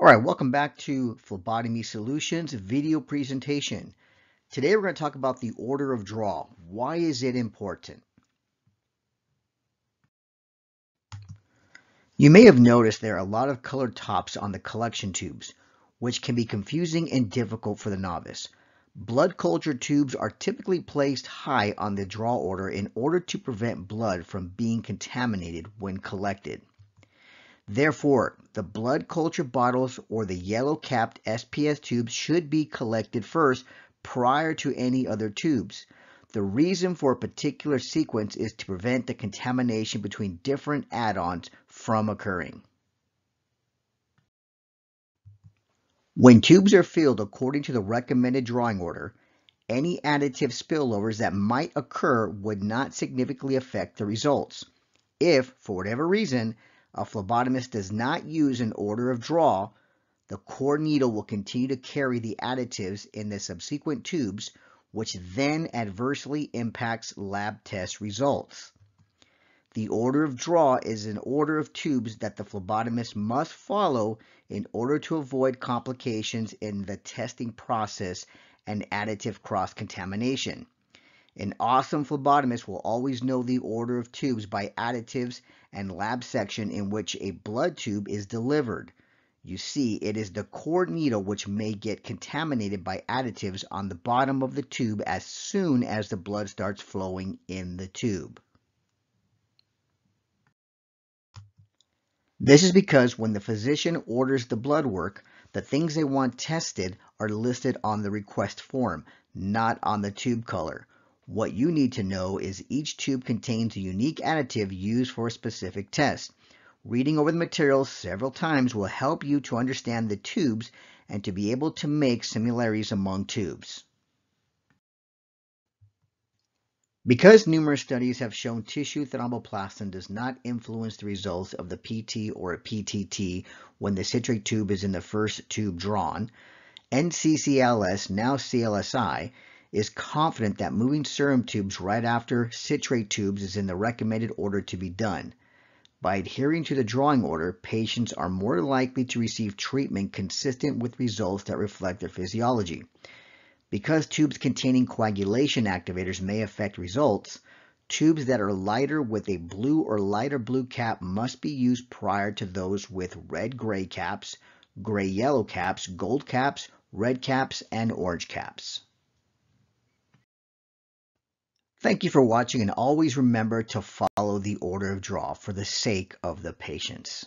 All right, welcome back to Phlebotomy Solutions video presentation. Today we're going to talk about the order of draw. Why is it important? You may have noticed there are a lot of colored tops on the collection tubes, which can be confusing and difficult for the novice. Blood culture tubes are typically placed high on the draw order in order to prevent blood from being contaminated when collected. Therefore, the blood culture bottles or the yellow capped SPS tubes should be collected first prior to any other tubes. The reason for a particular sequence is to prevent the contamination between different add-ons from occurring. When tubes are filled according to the recommended drawing order, any additive spillovers that might occur would not significantly affect the results. If, for whatever reason, a phlebotomist does not use an order of draw, the core needle will continue to carry the additives in the subsequent tubes, which then adversely impacts lab test results. The order of draw is an order of tubes that the phlebotomist must follow in order to avoid complications in the testing process and additive cross-contamination. An awesome phlebotomist will always know the order of tubes by additives and lab section in which a blood tube is delivered. You see, it is the core needle which may get contaminated by additives on the bottom of the tube as soon as the blood starts flowing in the tube. This is because when the physician orders the blood work, the things they want tested are listed on the request form, not on the tube color. What you need to know is each tube contains a unique additive used for a specific test. Reading over the materials several times will help you to understand the tubes and to be able to make similarities among tubes. Because numerous studies have shown tissue thromboplastin does not influence the results of the PT or PTT when the citrate tube is in the first tube drawn, NCCLS, now CLSI, is confident that moving serum tubes right after citrate tubes is in the recommended order to be done. By adhering to the drawing order, patients are more likely to receive treatment consistent with results that reflect their physiology. Because tubes containing coagulation activators may affect results, tubes that are lighter with a blue or lighter blue cap must be used prior to those with red-gray caps, gray-yellow caps, gold caps, red caps, and orange caps. Thank you for watching and always remember to follow the order of draw for the sake of the patients.